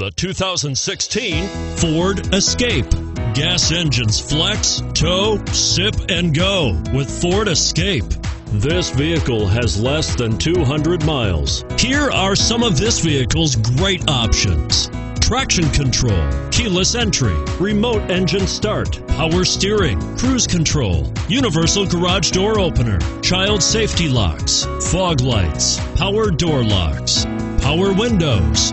The 2016 Ford Escape. Gas engines flex, tow, sip, and go with Ford Escape. This vehicle has less than 200 miles. Here are some of this vehicle's great options traction control, keyless entry, remote engine start, power steering, cruise control, universal garage door opener, child safety locks, fog lights, power door locks, power windows.